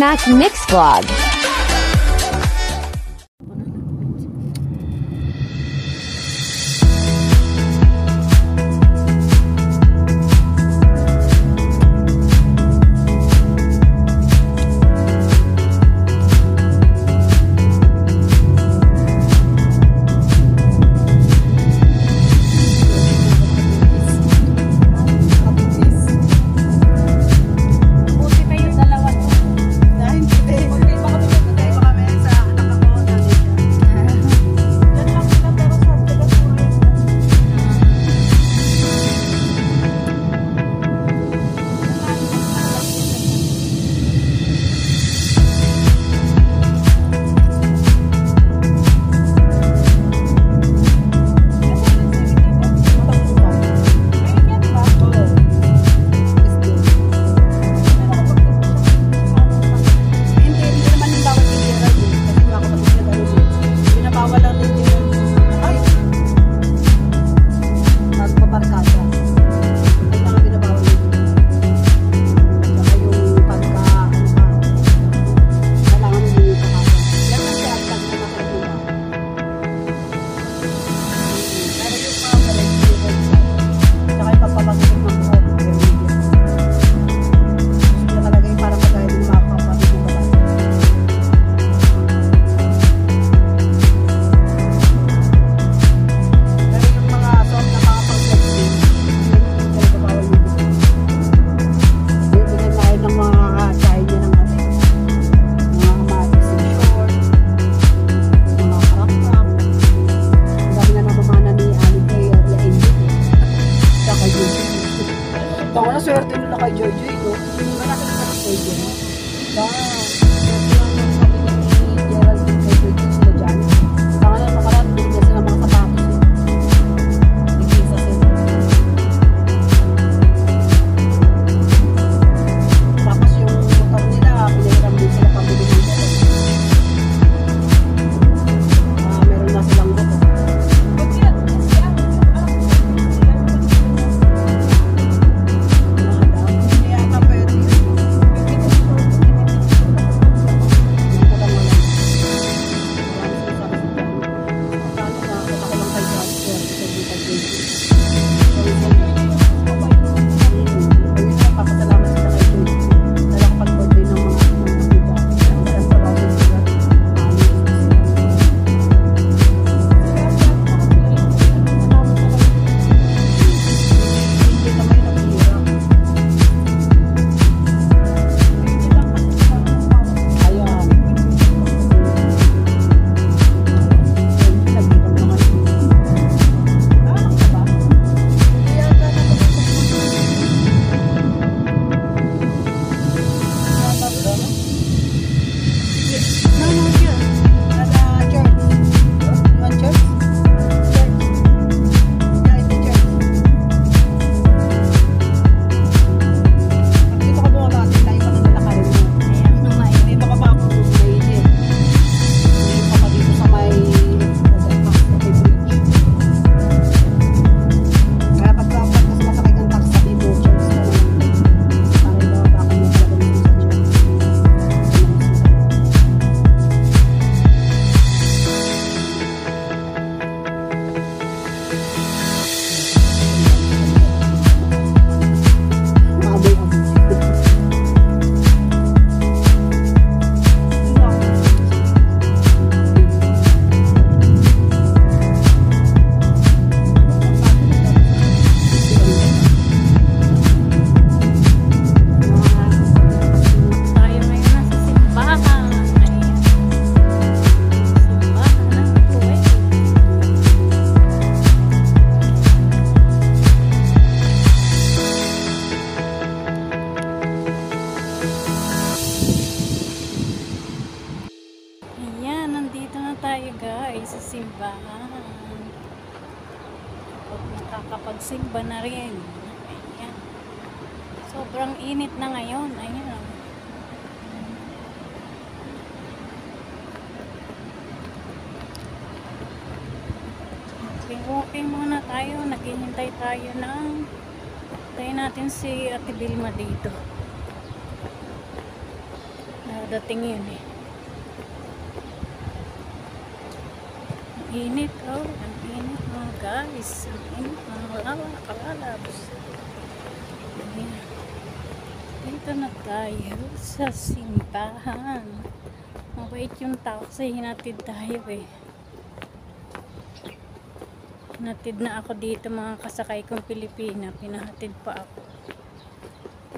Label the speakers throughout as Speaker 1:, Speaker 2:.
Speaker 1: Mac Mix Vlog.
Speaker 2: kami
Speaker 3: guys sa simbahan. Nakakapagsimba na rin. Ayan. Sobrang init na ngayon. Ayan. Okay muna tayo. Naghihintay tayo ng tayo natin si Ate Vilma dito. Nadating yun eh. Init, oh. Ang init mga guys. Ang init mga wala kalalabs. Ayan. Dito na tayo sa simbahan. Mabait yung tao kasi hinatid tayo eh. Hinatid na ako dito mga kasakay kong Pilipina. Pinahatid pa ako.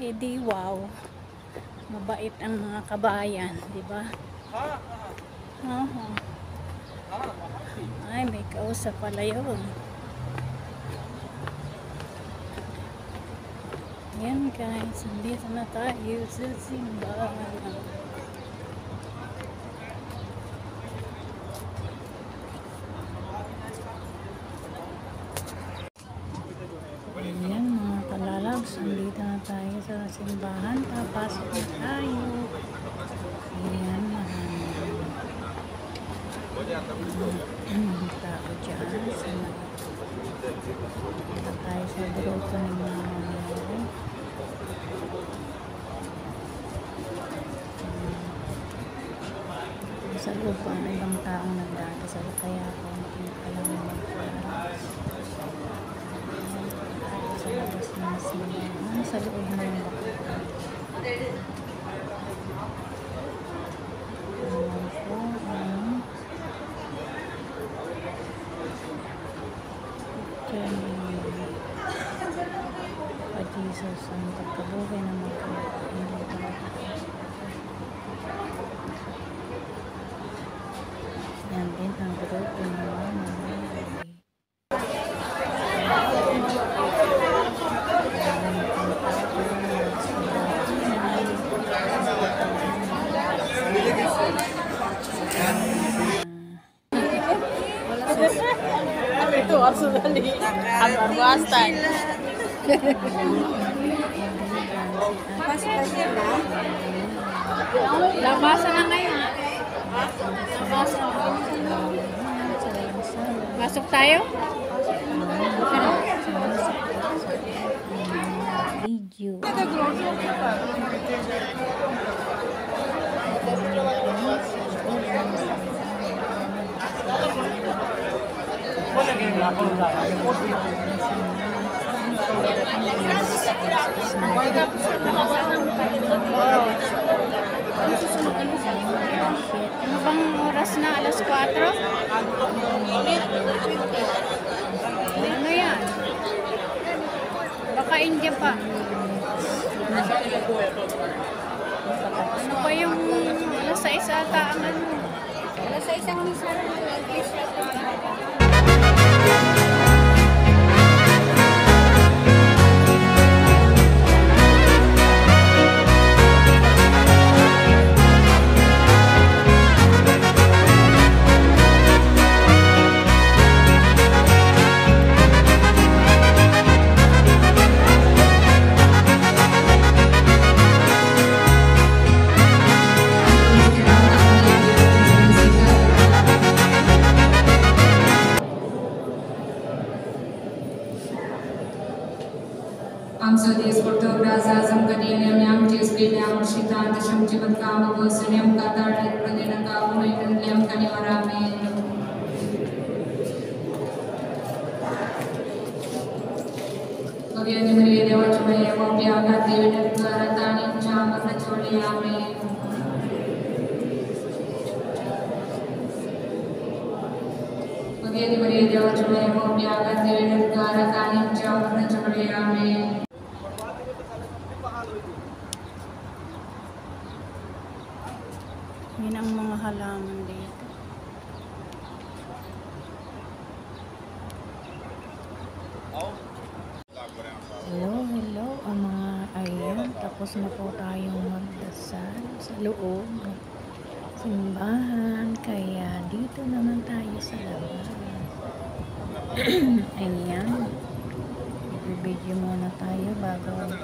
Speaker 3: Eh di wow. Mabait ang mga kabayan, di ba? Oo. Ay, may kausap pala yun. Yan guys, nandito na tayo sa simbahan. Ayan mga kalalabs, nandito na tayo sa simbahan. Papasok na tayo. Ayan. Mga tao dyan. Sa Dito tayo sa grupo ng mga mamayari. Sa loob ang ibang taong nagdadasal kaya konti pa lang naman sa labas ng simbahan, sa loob ng bakit. Ayan po, ang picture ni Pa Jesus ang pagkabuhay ng mga hindi talaga. Yan din ang grupo ng mga mamayari.
Speaker 4: Ito, absolutely. Ang arwastan.
Speaker 3: Labasan na ngayon. Pasok tayo? Video. Bang oras na? Alas 4? Ano yan? Baka India pa. Ano ba yung alas 6 ata ang ano? Alas 6 ang misa.
Speaker 5: Am शितादशम जीवत्कामवसन्यम काताड़ित प्रदेन कामुनैनन्यम कनिवरामे भगवति मरिये देवचमये मोप्यागा देवनत्वरतानि चामप्रचोदयामे भगवति मरिये देवचमये मोप्यागा देवनत्वरतानि चामप्रचोदयामे
Speaker 3: Yun ang mga halaman dito. Hello, hello. Ang mga ayan, tapos na po tayong magdasal sa loob ng simbahan. Kaya dito naman tayo sa labas. ayan. Video muna tayo bago